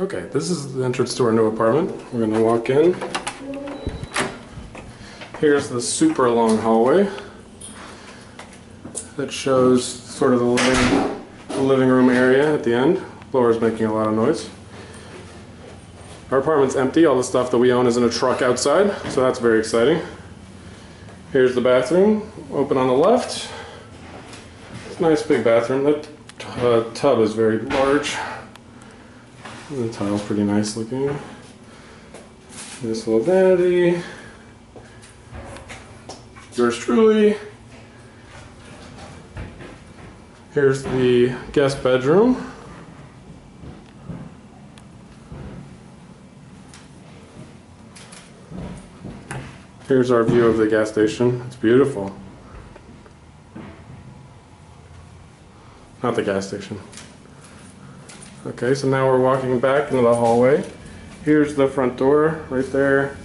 Okay, this is the entrance to our new apartment. We're gonna walk in. Here's the super long hallway that shows sort of the living, the living room area at the end. Laura's making a lot of noise. Our apartment's empty. All the stuff that we own is in a truck outside, so that's very exciting. Here's the bathroom, open on the left. It's a nice big bathroom. That uh, tub is very large. The tile's pretty nice looking. This little vanity. Yours truly. Here's the guest bedroom. Here's our view of the gas station. It's beautiful. Not the gas station. Okay, so now we're walking back into the hallway. Here's the front door right there.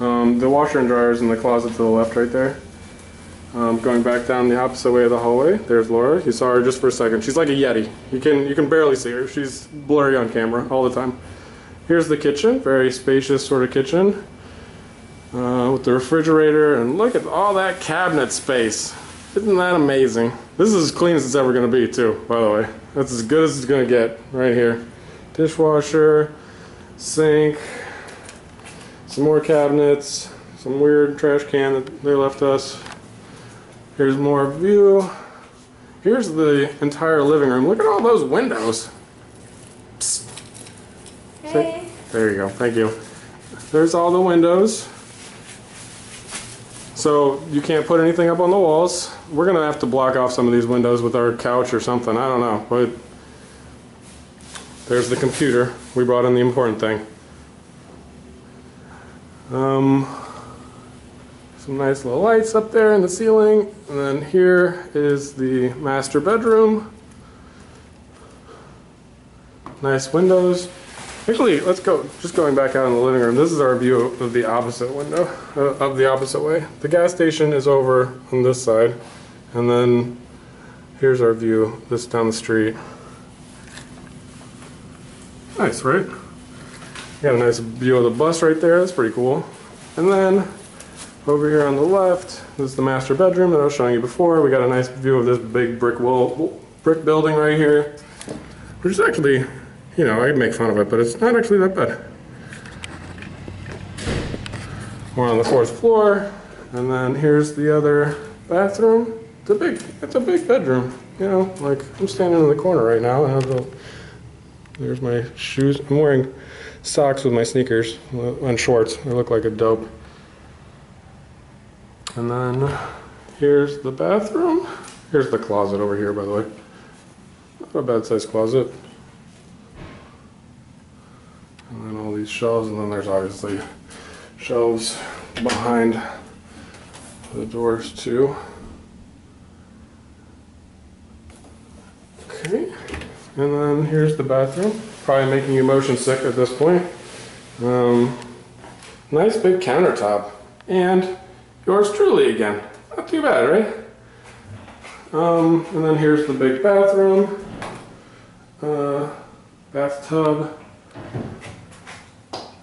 Um, the washer and dryer is in the closet to the left right there. Um, going back down the opposite way of the hallway, there's Laura. You saw her just for a second. She's like a yeti. You can you can barely see her. She's blurry on camera all the time. Here's the kitchen, very spacious sort of kitchen uh, with the refrigerator, and look at all that cabinet space. Isn't that amazing? This is as clean as it's ever going to be, too. By the way, that's as good as it's going to get right here. Dishwasher, sink, some more cabinets, some weird trash can that they left us. Here's more view. Here's the entire living room. Look at all those windows. Psst. Hey. There you go. Thank you. There's all the windows. So you can't put anything up on the walls. We're gonna have to block off some of these windows with our couch or something. I don't know, but there's the computer. We brought in the important thing. Um, some nice little lights up there in the ceiling, and then here is the master bedroom. Nice windows. Actually, let's go, just going back out in the living room, this is our view of the opposite window, uh, of the opposite way. The gas station is over on this side, and then here's our view, this down the street. Nice, right? Got a nice view of the bus right there, that's pretty cool. And then, over here on the left, this is the master bedroom that I was showing you before. We got a nice view of this big brick wall, brick building right here, which is actually you know, I'd make fun of it, but it's not actually that bad. We're on the fourth floor, and then here's the other bathroom. It's a big, it's a big bedroom. You know, like I'm standing in the corner right now. I have the, there's my shoes. I'm wearing socks with my sneakers and shorts. I look like a dope. And then here's the bathroom. Here's the closet over here, by the way. Not a bad sized closet. And then all these shelves, and then there's obviously shelves behind the doors too. Okay, and then here's the bathroom. Probably making you motion sick at this point. Um, nice big countertop, and yours truly again. Not too bad, right? Um, and then here's the big bathroom, uh, bathtub.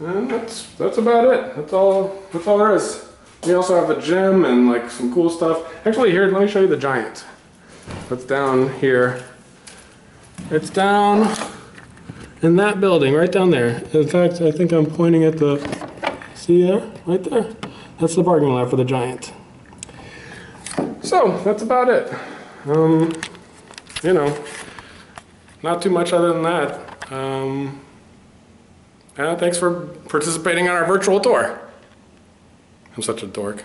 And that's that's about it. That's all that's all there is. We also have a gym and like some cool stuff. Actually here, let me show you the giant. That's down here. It's down in that building, right down there. In fact, I think I'm pointing at the see there? Right there? That's the parking lot for the giant. So that's about it. Um, you know, not too much other than that. Um, yeah, thanks for participating on our virtual tour. I'm such a dork.